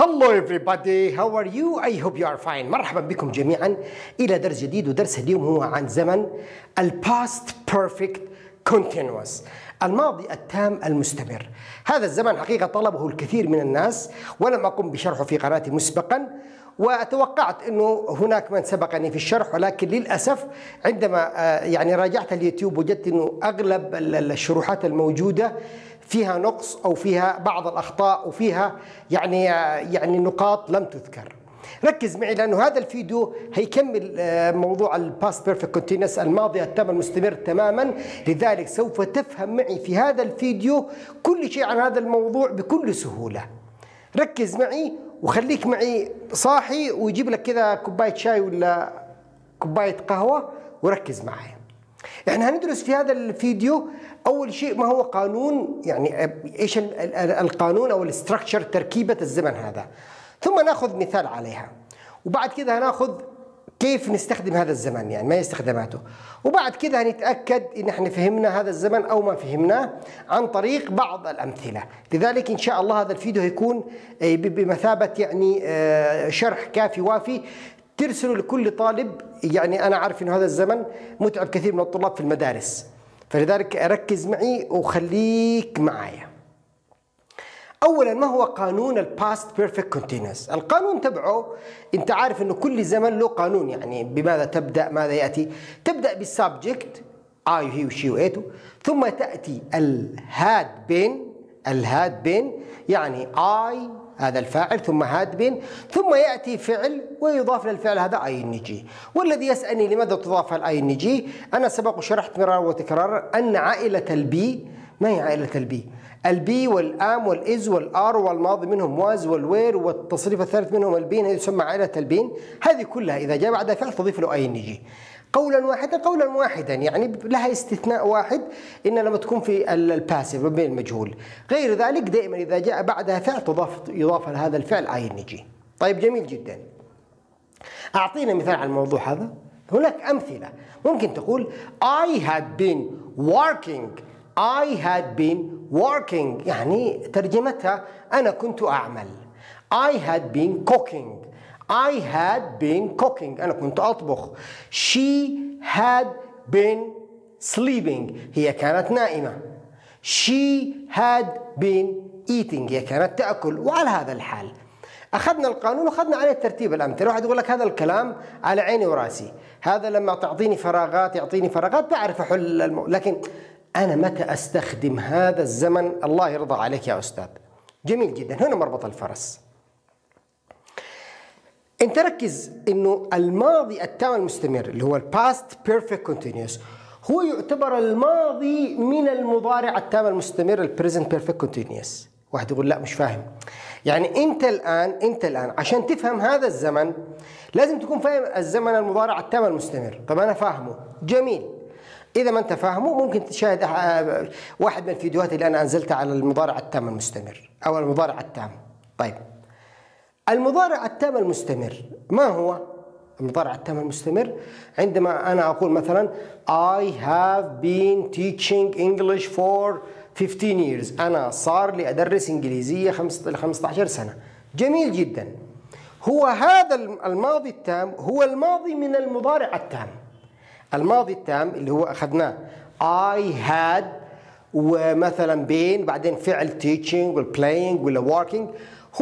Hello everybody, how are you? I hope you are fine. مرحبا بكم جميعا إلى درس جديد ودرس اليوم هو عن زمن ال past perfect continuous الماضي التام المستمر هذا الزمن حقيقة طلبه الكثير من الناس ولم أقم بشرحه في قناتي مسبقا وتوقعت إنه هناك من سبقني في الشرح ولكن للأسف عندما آه، يعني راجعت اليوتيوب وجدت إنه أغلب الشروحات الموجودة فيها نقص أو فيها بعض الأخطاء وفيها يعني يعني نقاط لم تذكر. ركز معي لأنه هذا الفيديو هيكمل آه، موضوع ال past perfect continuous الماضي التام المستمر تماما. لذلك سوف تفهم معي في هذا الفيديو كل شيء عن هذا الموضوع بكل سهولة. ركز معي وخليك معي صاحي ويجيب لك كذا كوباية شاي ولا كوباية قهوة وركز معي. إحنا هندرس في هذا الفيديو أول شيء ما هو قانون يعني إيش القانون أو ال structure تركيبة الزمن هذا. ثم نأخذ مثال عليها. وبعد كده هناخذ كيف نستخدم هذا الزمن يعني ما استخداماته وبعد كده هنتاكد إن إحنا فهمنا هذا الزمن أو ما فهمناه عن طريق بعض الأمثلة. لذلك إن شاء الله هذا الفيديو هيكون آه، بمثابة يعني آه، شرح كافي وافي. ترسلوا لكل طالب يعني أنا عارف إنه هذا الزمن متعب كثير من الطلاب في المدارس. فلذلك ركز معي وخليك معايا. اولا ما هو قانون ال past perfect continuous القانون تبعه أنت عارف إنه كل زمن له قانون يعني بماذا تبدأ ماذا يأتي. تبدأ بالسبجكت اي هي وشي وايتو ثم تأتي ال had been ال had been يعني I هذا الفاعل ثم had been ثم يأتي فعل ويضاف للفعل هذا ing والذي يسألني لماذا تضاف ال ing أنا سبق وشرحت مرارا وتكرارا أن عائلة ال be ما هي عائلة ال be؟ البي والآم والإز والآر والماضي منهم was وال were والتصريف الثالث منهم ال been هذه تسمى عائلة ال been. هذه كلها إذا جاء بعدها فعل تضيف له ing قولا واحدا قولا واحدا. يعني لها استثناء واحد إن لما تكون في ال passive بين المجهول. غير ذلك دائما إذا جاء بعدها فعل تضاف يضاف لهذا الفعل اي ان جي طيب جميل جدا. أعطينا مثال على الموضوع هذا. هناك أمثلة. ممكن تقول I had been working. I had been working. يعني ترجمتها أنا كنت أعمل. I had been cooking. I had been cooking. أنا كنت أطبخ. She had been sleeping. هي كانت نائمة. She had been eating. هي كانت تأكل. وعلى هذا الحال أخذنا القانون وأخذنا عليه ترتيب الأمثلة واحد يقول لك هذا الكلام على عيني وراسي. هذا لما تعطيني فراغات يعطيني فراغات بعرف أحل المو... لكن أنا متى أستخدم هذا الزمن؟ الله يرضى عليك يا أستاذ. جميل جدا. هنا مربط الفرس. انت ركز انه الماضي التام المستمر اللي هو ال past perfect continuous هو يعتبر الماضي من المضارع التام المستمر ال present perfect continuous واحد يقول لا مش فاهم. يعني انت الآن انت الآن عشان تفهم هذا الزمن لازم تكون فاهم الزمن المضارع التام المستمر. طب أنا فاهمه. جميل. إذا ما أنت فاهمه ممكن تشاهد واحد من الفيديوهات اللي أنا أنزلتها على المضارع التام المستمر أو المضارع التام. طيب. المضارع التام المستمر. ما هو المضارع التام المستمر؟ عندما أنا أقول مثلا I have been teaching English for 15 years. أنا صار لي أدرس إنجليزية 15 سنة. جميل جدا. هو هذا الماضي التام هو الماضي من المضارع التام. الماضي التام اللي هو أخذناه. I had ومثلا been بعدين فعل teaching ولا playing ولا working.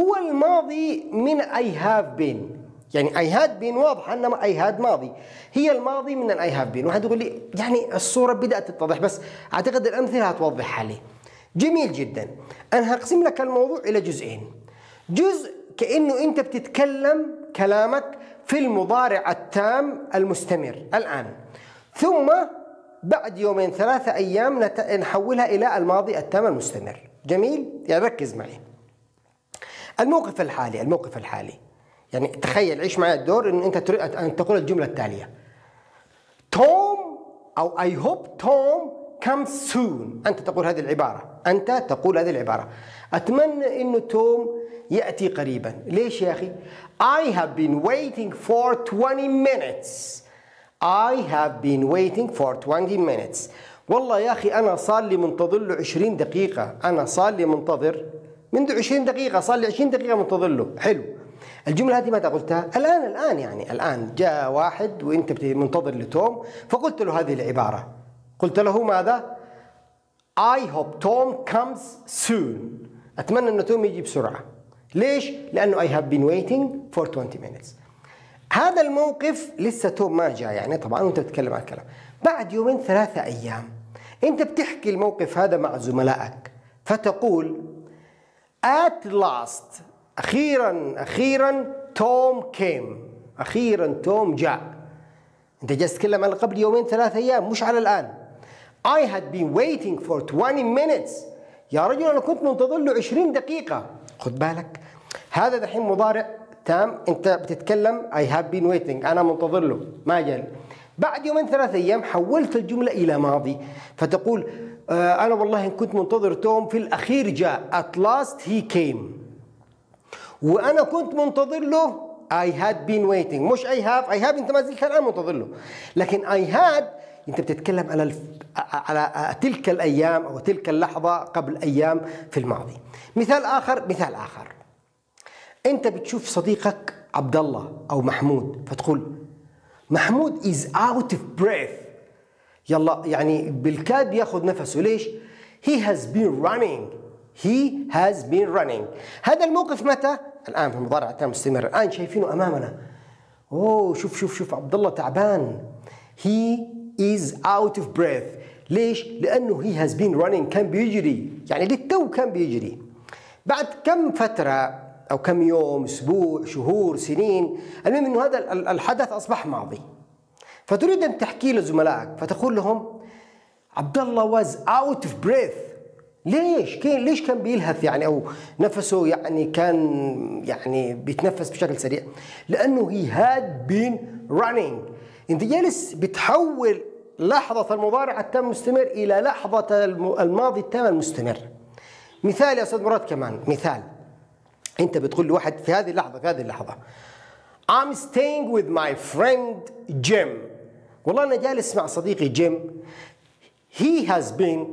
هو الماضي من I have been. يعني I had been واضح أنما I had ماضي. هي الماضي من I have been. واحد يقول لي يعني الصورة بدأت تتضح بس أعتقد الأمثلة هتوضحها لي. جميل جدا. أنا هقسم لك الموضوع إلى جزئين. جزء كأنه أنت بتتكلم كلامك في المضارع التام المستمر الآن. ثم بعد يومين ثلاثة أيام نحولها إلى الماضي التام المستمر. جميل؟ يعني ركز معي. الموقف الحالي الموقف الحالي. يعني تخيل عيش معي الدور إن أنت تريد أن تقول الجملة التالية. توم أو اي هوب توم comes soon. أنت تقول هذه العبارة. أنت تقول هذه العبارة. أتمنى إنه توم يأتي قريبا. ليش يا أخي؟ I have been waiting for 20 minutes. I have been waiting for 20 minutes. والله يا أخي أنا صار لي منتظر له 20 دقيقة. أنا صار لي منتظر منذ 20 دقيقة صار لي 20 دقيقة منتظر له. حلو. الجملة هذه متى قلتها؟ الآن الآن يعني الآن جاء واحد وأنت منتظر لتوم فقلت له هذه العبارة. قلت له ماذا؟ I hope Tom comes soon. أتمنى أن توم يجي بسرعة. ليش؟ لأنه I have been waiting for 20 minutes. هذا الموقف لسه توم ما جاء يعني طبعا وأنت بتتكلم عن الكلام. بعد يومين ثلاثة أيام أنت بتحكي الموقف هذا مع زملائك فتقول at last أخيرا أخيرا توم كيم أخيرا توم جاء أنت جالس تتكلم عن قبل يومين ثلاثة أيام مش على الآن. I had been waiting for 20 minutes. يا رجل أنا كنت منتظر له 20 دقيقة. خد بالك هذا دحين مضارع تام. أنت بتتكلم I have been waiting. أنا منتظر له. ما جاني بعد يومين ثلاثة أيام حولت الجملة إلى ماضي. فتقول آه أنا والله كنت منتظر توم في الأخير جاء. At last he came. وأنا كنت منتظر له. I had been waiting. مش I have. I have أنت ما زلت الآن منتظر له. لكن I had أنت بتتكلم على الف... على تلك الأيام أو تلك اللحظة قبل أيام في الماضي. مثال آخر مثال آخر. أنت بتشوف صديقك عبد الله أو محمود فتقول محمود is out of breath. يلا يعني بالكاد بياخذ نفسه. ليش؟ he has been running. He has been running. هذا الموقف متى؟ الآن في المضارع التام مستمر الآن شايفينه أمامنا. أوه شوف شوف شوف عبد الله تعبان. He is out of breath. ليش؟ لأنه he has been running. كان بيجري. يعني للتو كان بيجري. بعد كم فترة أو كم يوم أسبوع شهور سنين المهم أنه هذا الحدث أصبح ماضي. فتريد أن تحكي لزملائك فتقول لهم عبد الله was out of breath ليش؟ ليش كان بيلهث يعني أو نفسه يعني كان يعني بيتنفس بشكل سريع؟ لأنه he had been running إنت جالس بتحول لحظة المضارع التام المستمر إلى لحظة الماضي التام المستمر. مثال يا أستاذ مراد كمان مثال أنت بتقول لواحد في هذه اللحظة في هذه اللحظة I'm staying with my friend Jim والله أنا جالس مع صديقي جيم. He has been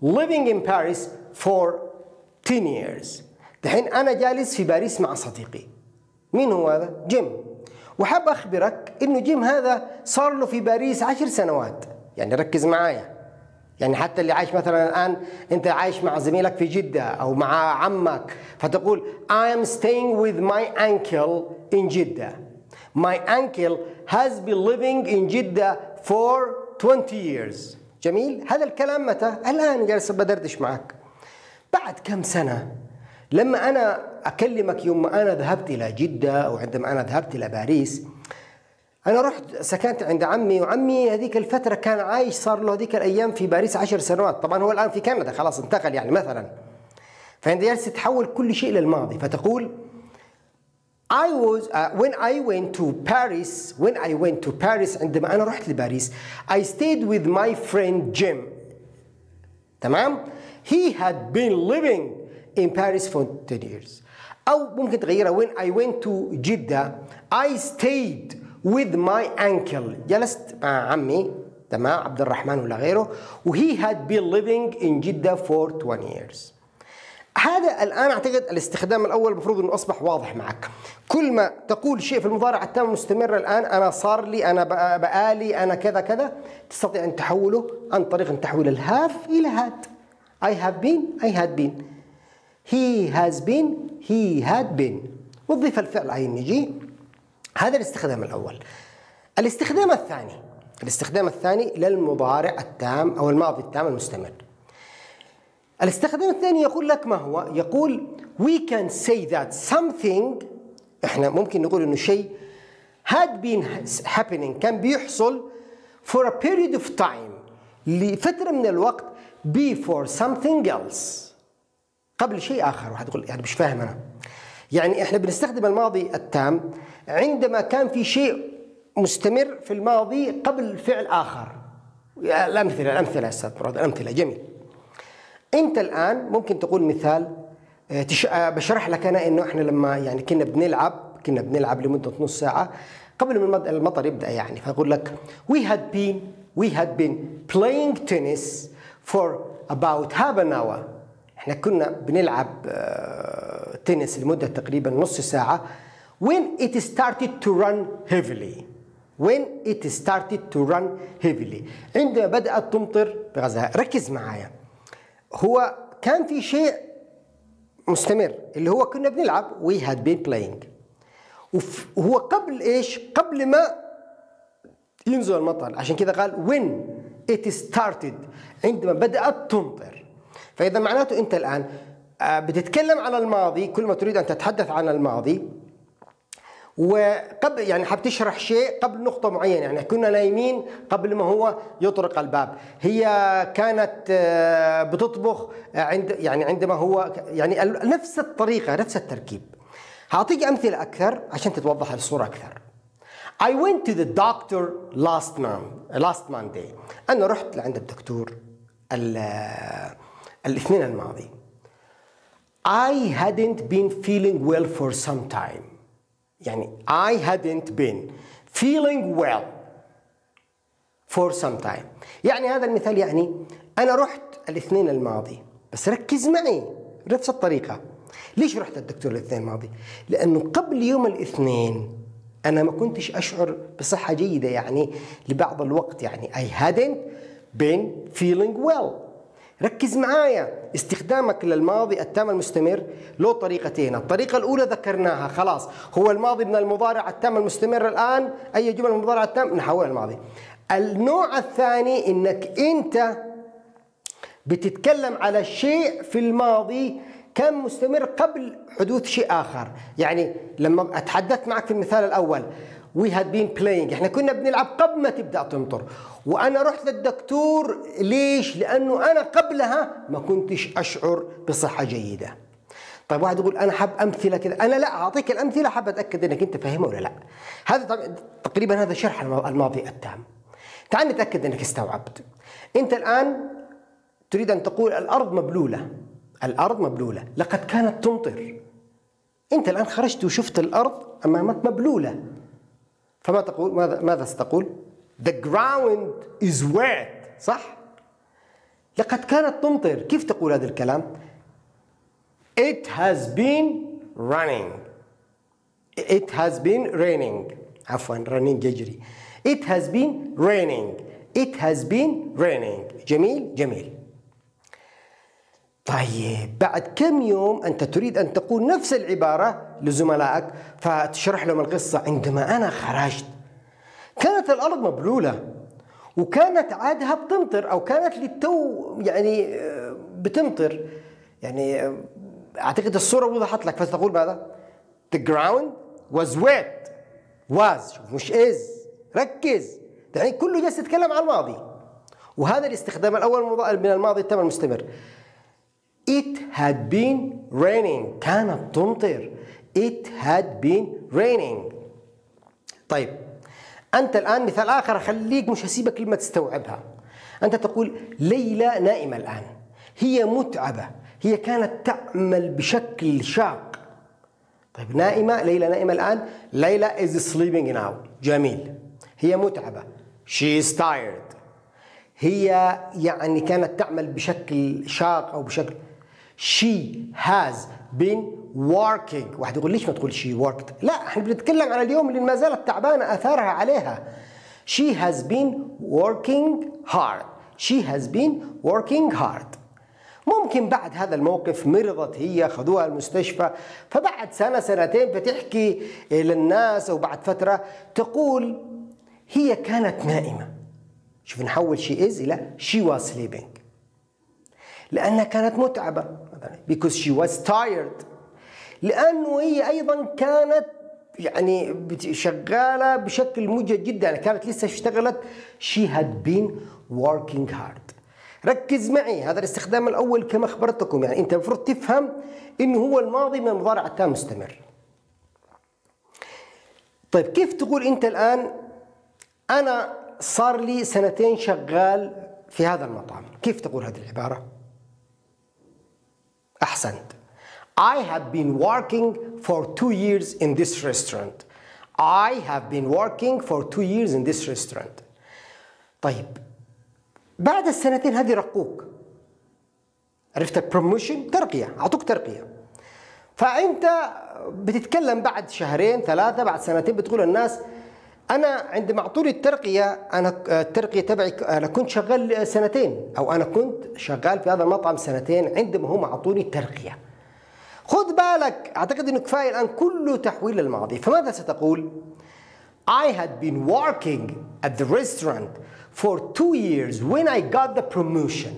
living in Paris for 10 years. دحين أنا جالس في باريس مع صديقي. مين هو هذا؟ جيم. وحاب أخبرك إنه جيم هذا صار له في باريس عشر سنوات. يعني ركز معايا. يعني حتى اللي عايش مثلا الآن أنت عايش مع زميلك في جدة أو مع عمك فتقول I am staying with my uncle in جدة. My uncle has been living in جدة for 20 years. جميل؟ هذا الكلام متى؟ الآن جالس بدردش معك. بعد كم سنة؟ لما أنا أكلمك يوم ما أنا ذهبت إلى جدة أو عندما أنا ذهبت إلى باريس أنا رحت سكنت عند عمي وعمي هذيك الفترة كان عايش صار له هذيك الأيام في باريس عشر سنوات. طبعا هو الآن في كندا خلاص انتقل يعني مثلا. فأنت جالس تحول كل شيء للماضي فتقول I was uh, when I went to Paris when I went to Paris عندما أنا رحت لباريس I stayed with my friend Jim تمام he had been living in Paris for 10 years أو ممكن تغيرها when I went to جدة I stayed with my uncle جلست مع عمي تمام عبد الرحمن ولا غيره وهي had been living in جدة for 20 years هذا الآن أعتقد الاستخدام الأول المفروض أنه أصبح واضح معك. كل ما تقول شيء في المضارع التام المستمر الآن أنا صار لي أنا بقالي أنا كذا كذا تستطيع أن تحوله عن طريق أن تحول الهاف إلى هاد. I have been I had been. He has been he had been. وظف الفعل عين نجي هذا الاستخدام الأول. الاستخدام الثاني الاستخدام الثاني للمضارع التام أو الماضي التام المستمر. الاستخدام الثاني يقول لك ما هو؟ يقول we can say that something إحنا ممكن نقول إنه شيء had been happening كان بيحصل for a period of time لفترة من الوقت before something else. قبل شيء آخر واحد يقول يعني مش فاهم أنا. يعني إحنا بنستخدم الماضي التام عندما كان في شيء مستمر في الماضي قبل فعل آخر. الأمثلة الأمثلة يا أستاذ الأمثلة جميل. أنت الآن ممكن تقول مثال بشرح لك أنا إنه إحنا لما يعني كنا بنلعب كنا بنلعب لمدة نص ساعة قبل ما المطر يبدأ يعني. فأقول لك we had been we had been playing tennis for about half an hour. إحنا كنا بنلعب تنس لمدة تقريبا نص ساعة. When it started to run heavily. When it started to run heavily. عندما بدأت تمطر بغزة. ركز معايا. هو كان في شيء مستمر اللي هو كنا بنلعب we had been playing. وهو قبل إيش؟ قبل ما ينزل المطر. عشان كذا قال when it started. عندما بدأت تمطر. فإذا معناته أنت الآن آه، بتتكلم عن الماضي كل ما تريد أن تتحدث عن الماضي وقبل يعني حبتشرح شيء قبل نقطة معينة. يعني كنا نايمين قبل ما هو يطرق الباب. هي كانت آه، بتطبخ عند يعني عندما هو يعني نفس الطريقة نفس التركيب. هعطيك أمثلة أكثر عشان تتوضح الصورة أكثر. I went to the doctor last month last Monday. أنا رحت لعند الدكتور الاثنين الماضي. I hadn't been feeling well for some time. يعني I hadn't been feeling well for some time. يعني هذا المثال يعني أنا رحت الاثنين الماضي بس ركز معي بنفس الطريقة. ليش رحت الدكتور الاثنين الماضي؟ لأنه قبل يوم الاثنين أنا ما كنتش أشعر بصحة جيدة يعني لبعض الوقت يعني I hadn't been feeling well. ركز معايا. استخدامك للماضي التام المستمر له طريقتين. الطريقة الأولى ذكرناها خلاص. هو الماضي من المضارع التام المستمر الآن؟ أي جمل المضارع التام؟ نحولها الماضي. النوع الثاني إنك أنت بتتكلم على شيء في الماضي كان مستمر قبل حدوث شيء آخر. يعني لما اتحدثت معك في المثال الأول we had been playing إحنا كنا بنلعب قبل ما تبدأ تمطر. وأنا رحت للدكتور ليش؟ لأنه أنا قبلها ما كنتش أشعر بصحة جيدة. طيب واحد يقول أنا حاب أمثلة كذا. أنا لا أعطيك الأمثلة. حاب أتأكد إنك أنت فاهمها ولا لا. هذا تقريبا هذا شرح الماضي التام. تعال نتأكد إنك استوعبت. أنت الآن تريد أن تقول الأرض مبلولة. الأرض مبلولة. لقد كانت تمطر. أنت الآن خرجت وشفت الأرض أمامك مبلولة. فما تقول ماذا ماذا ستقول؟ The ground is wet. صح؟ لقد كانت تمطر. كيف تقول هذا الكلام؟ It has been running. It has been raining. عفوا running يجري It has been raining. It has been raining. جميل جميل. طيب بعد كم يوم أنت تريد أن تقول نفس العبارة لزملائك فتشرح لهم القصة. عندما أنا خرجت كانت الأرض مبلولة وكانت عادها بتمطر أو كانت للتو يعني آه، بتمطر. يعني آه، أعتقد الصورة وضحت لك فتقول ماذا؟ The ground was wet. Was مش is. ركز. يعني كله جالس يتكلم عن الماضي. وهذا الاستخدام الأول من الماضي التام المستمر. It had been raining. كانت تمطر. It had been raining. طيب أنت الآن مثال آخر خليك مش هسيبك كلمة تستوعبها. أنت تقول ليلى نائمة الآن. هي متعبة. هي كانت تعمل بشكل شاق. طيب نائمة ليلى نائمة الآن. ليلى is sleeping now. جميل. هي متعبة. She is tired. هي يعني كانت تعمل بشكل شاق أو بشكل. She has been working. واحد يقول ليش ما تقول she worked لا إحنا بنتكلم عن اليوم اللي ما زالت تعبانة أثارها عليها. She has been working hard. She has been working hard. ممكن بعد هذا الموقف مرضت هي خذوها المستشفى فبعد سنة سنتين بتحكي للناس أو بعد فترة تقول هي كانت نائمة. شوف نحول she is إلى she was sleeping. لأنها كانت متعبة. Because she was tired. لأنه هي أيضا كانت يعني شغالة بشكل مجهد جدا. كانت لسه اشتغلت. She had been working hard. ركز معي. هذا الاستخدام الأول كما أخبرتكم. يعني أنت المفروض تفهم إنه هو الماضي من المضارع التام مستمر. طيب كيف تقول أنت الآن أنا صار لي سنتين شغال في هذا المطعم؟ كيف تقول هذه العبارة؟ أحسنت. I have been working for two years in this restaurant. I have been working for two years in this restaurant. طيب بعد السنتين هذه رقوك عرفت بروموشن ترقية أعطوك ترقية. فأنت بتتكلم بعد شهرين ثلاثة بعد سنتين بتقول الناس أنا عندما اعطوني الترقية أنا الترقية تبعي أنا كنت شغال سنتين أو أنا كنت شغال في هذا المطعم سنتين عندما هم اعطوني الترقية. خذ بالك أعتقد إنه كفاية الآن كله تحويل للماضي فماذا ستقول؟ I had been working at the restaurant for two years when I got the promotion.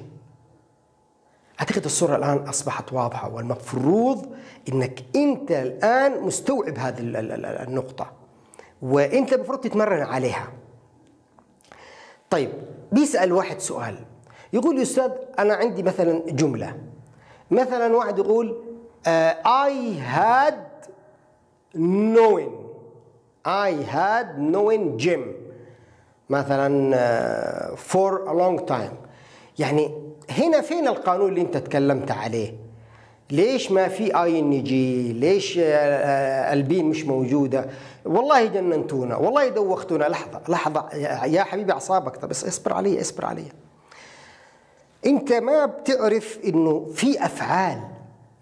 أعتقد الصورة الآن أصبحت واضحة والمفروض إنك أنت الآن مستوعب هذه النقطة. وانت المفروض تتمرن عليها. طيب بيسأل واحد سؤال. يقول يا أستاذ أنا عندي مثلا جملة. مثلا واحد يقول uh, I had knowing. I had knowing Jim مثلا uh, for a long time. يعني هنا فين القانون اللي انت تكلمت عليه؟ ليش ما في اي إن جي؟ ليش آه، آه، البين مش موجودة؟ والله جننتونا والله دوختونا. لحظة لحظة. يا حبيبي أعصابك. طب اصبر علي اصبر علي. أنت ما بتعرف إنه في أفعال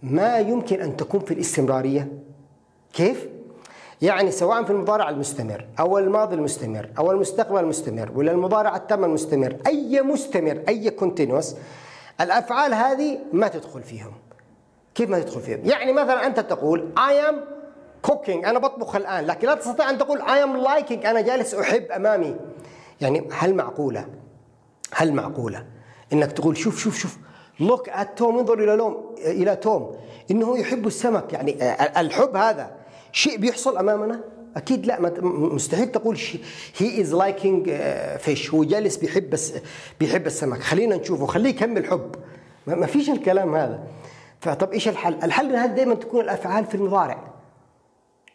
ما يمكن أن تكون في الاستمرارية؟ كيف؟ يعني سواء في المضارع المستمر أو الماضي المستمر أو المستقبل المستمر ولا المضارع التام المستمر أي مستمر أي كونتينوس الأفعال هذه ما تدخل فيهم. كيف ما تدخل فيهم؟ يعني مثلا أنت تقول I am cooking. أنا بطبخ الآن لكن لا تستطيع أن تقول I am liking. أنا جالس أحب أمامي. يعني هل معقولة؟ هل معقولة إنك تقول شوف شوف شوف look at Tom انظر إلى لوم إلى توم إنه يحب السمك. يعني الحب هذا شيء بيحصل أمامنا؟ أكيد لا. مستحيل تقول he is liking fish هو جالس بيحب بيحب السمك. خلينا نشوفه. خليه يكمل حب. ما فيش الكلام هذا. فطب إيش الحل؟ الحل ان دائما تكون الأفعال في المضارع.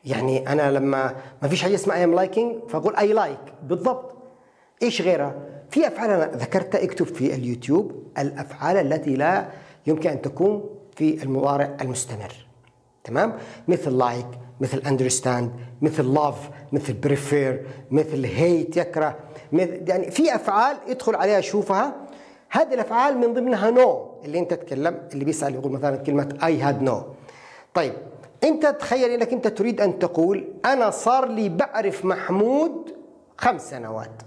يعني أنا لما ما فيش حاجة اسمها I am liking فأقول I like بالضبط. إيش غيرها؟ في أفعال أنا ذكرتها اكتب في اليوتيوب الأفعال التي لا يمكن أن تكون في المضارع المستمر. تمام؟ مثل like, مثل understand مثل love مثل prefer مثل hate يكره. مثل يعني في أفعال ادخل عليها شوفها هذه الأفعال من ضمنها نو no. اللي أنت تتكلم اللي بيسأل يقول مثلا كلمة I had know طيب. انت تخيل انك انت تريد ان تقول أنا صار لي بعرف محمود خمس سنوات.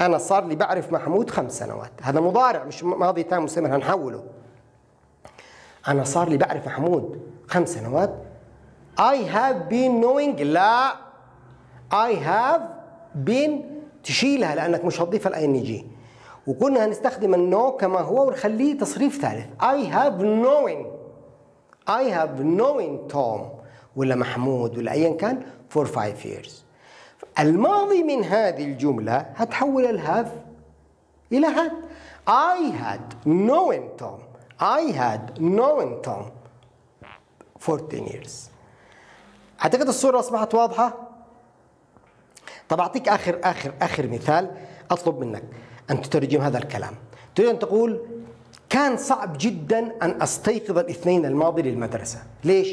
أنا صار لي بعرف محمود خمس سنوات. هذا مضارع مش ماضي تام مستمر هنحوله. أنا صار لي بعرف محمود خمس سنوات. I have been knowing لا. I have been تشيلها لأنك مش هتضيف ال ing وكنا هنستخدم ال know كما هو ونخليه تصريف ثالث. I have known. I have known Tom ولا محمود ولا ايا كان for five years. الماضي من هذه الجملة هتحول ال have إلى had. I had known Tom. I had known Tom for 10 years. أعتقد الصورة أصبحت واضحة؟ طب أعطيك آخر آخر آخر مثال أطلب منك أن تترجم هذا الكلام. تريد أن تقول كان صعب جدا أن أستيقظ الاثنين الماضي للمدرسة. ليش؟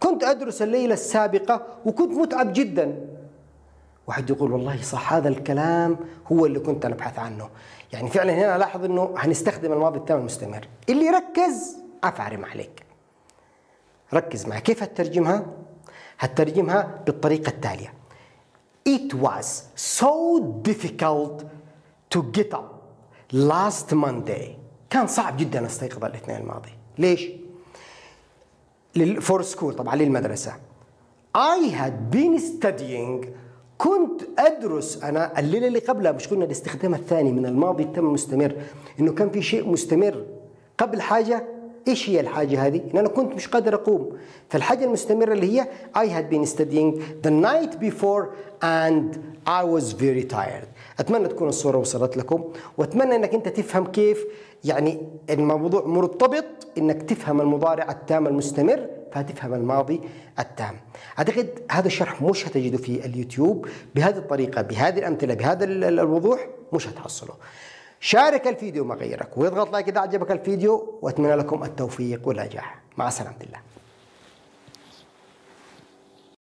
كنت أدرس الليلة السابقة وكنت متعب جدا. واحد يقول والله صح هذا الكلام هو اللي كنت أنا أبحث عنه. يعني فعلا هنا ألاحظ أنه هنستخدم الماضي التام المستمر. اللي يركز عفارم عليك. ركز معي. كيف هترجمها؟ هترجمها بالطريقة التالية. It was so difficult to get up last Monday. كان صعب جدا أستيقظ الاثنين الماضي. ليش؟ for school طبعا للمدرسة. I had been studying. كنت أدرس أنا الليلة اللي قبلها مش قلنا الاستخدام الثاني من الماضي التام المستمر إنه كان في شيء مستمر. قبل حاجة إيش هي الحاجة هذه؟ إن أنا كنت مش قادر أقوم. فالحاجة المستمرة اللي هي I had been studying the night before and I was very tired. أتمنى تكون الصورة وصلت لكم وأتمنى إنك أنت تفهم كيف يعني الموضوع مرتبط إنك تفهم المضارع التام المستمر فهتفهم الماضي التام. أعتقد هذا الشرح مش هتجده في اليوتيوب بهذه الطريقة بهذه الأمثلة بهذا الوضوح مش هتحصله. شارك الفيديو مع غيرك واضغط لايك إذا عجبك الفيديو وأتمنى لكم التوفيق والنجاح. مع سلامة الله.